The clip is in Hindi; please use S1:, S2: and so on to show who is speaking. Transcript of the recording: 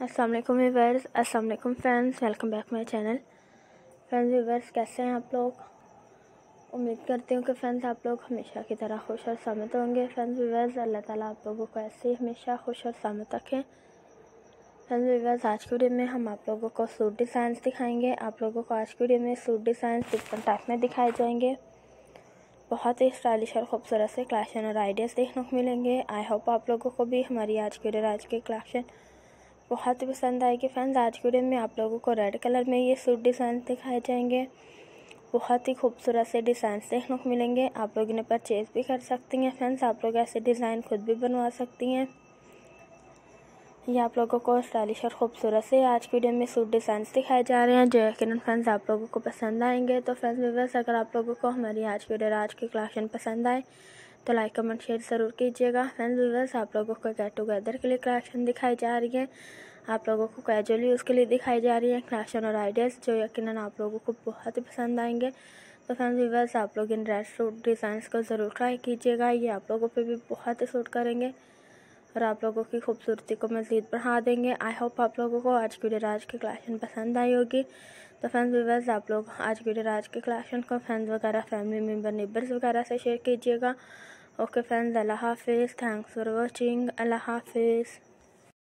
S1: अस्सलाम वालेकुम व्यूवर्स अस्सलाम वालेकुम friends welcome back my channel friends viewers कैसे हैं आप लोग? उम्मीद करती हूँ कि फ्रेंड्स आप लोग हमेशा की तरह खुश और सामत होंगे। फ्रेंड्स व्यूवर्स अल्लाह ताला आप लोगों को ऐसे ही हमेशा खुश और सामत रखें। फ्रेंड्स व्यूवर्स आज की वीडियो में हम आप लोगों को सूट डिज़ाइन दिखाएँगे। आप लोगों को आज की वीडियो में सूट डिज़ाइन डिफरेंट टाइप में दिखाए जाएँगे। बहुत ही स्टाइलिश और खूबसूरत से कलेक्शन और आइडियाज़ देखने को मिलेंगे। आई होप आप लोगों को भी हमारी आज की वीडियो आज के कलेक्शन बहुत ही पसंद आएगी फ्रेंड्स आज की वीडियो में आप लोगों को रेड कलर में ये सूट डिज़ाइन दिखाए जाएँगे। बहुत ही खूबसूरत से डिज़ाइन देखने को मिलेंगे। आप लोग इन्हें परचेज़ भी कर सकती हैं। फ्रेंड्स आप लोग ऐसे डिज़ाइन खुद भी बनवा सकती हैं। ये आप लोगों को स्टाइलिश और खूबसूरत से आज की वीडियो में सूट डिज़ाइन दिखाए जा रहे हैं। जो यकीन फ्रेंड्स आप लोगों को पसंद आएँगे। तो फ्रेंड्स व्यूवर्स अगर आप लोगों को हमारी आज की वीडियो आज की कलेक्शन पसंद आए तो लाइक कमेंट शेयर ज़रूर कीजिएगा। फ्रेंड्स व्यूवर्स आप लोगों को गेट टुगेदर के लिए कलेक्शन दिखाई जा रही है। आप लोगों को कैजुअली उसके लिए दिखाई जा रही है कलेक्शन और आइडियाज़ जो यकीन आप लोगों को बहुत ही पसंद आएँगे। तो फ्रेंड्स व्यूवर्स आप लोग इन रेड सूट डिज़ाइन को ज़रूर ट्राई कीजिएगा। ये आप लोगों पर भी बहुत ही सूट करेंगे और आप लोगों की खूबसूरती को मज़ीद बढ़ा देंगे। आई होप आप लोगों को आज की आज की कलेक्शन पसंद आई होगी। तो फ्रेंड्स व्यूवर्स आप लोग आज की वीडियो आज के कलेक्शन को फ्रेंड्स वगैरह फैमिली मेंबर नेबर्स वगैरह से शेयर कीजिएगा। Okay friends, Allah Hafiz. Thanks for watching. Allah Hafiz.